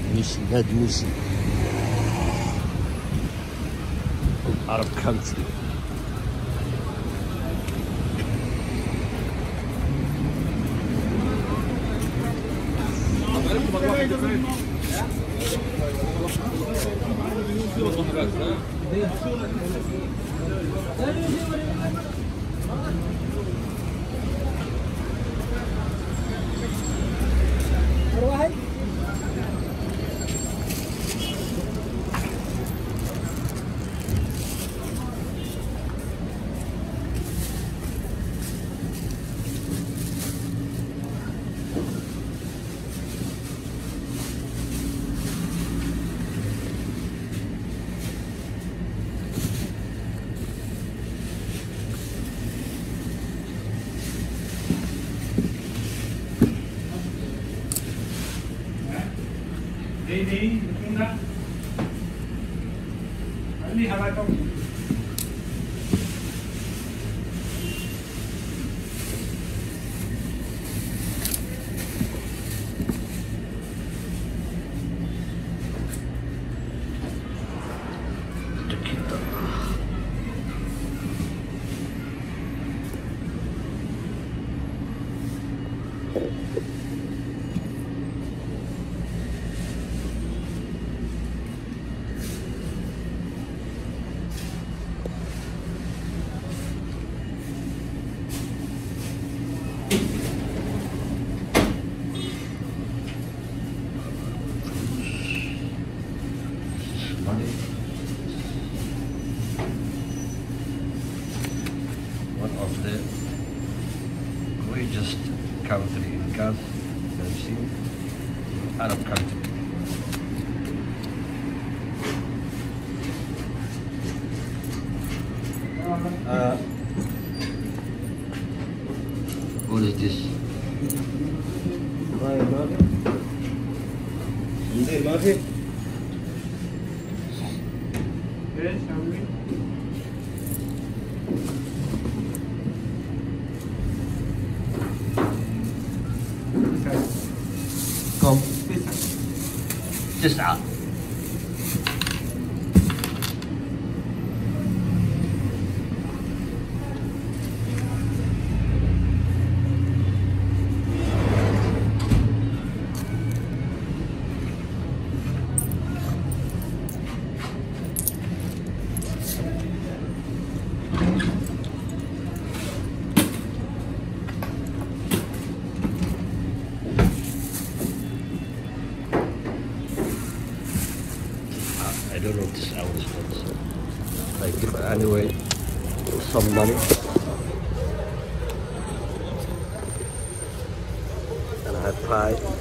Musi, Nad Musi. Arab country. đi đi chúng ta đi. Hà lai không One of the greatest country in Gulf seen, Arab country. Uh, what is this? Why not? They love. في Yes, shall don't know if this hour is closed. Like, but anyway, some money. And I had pie.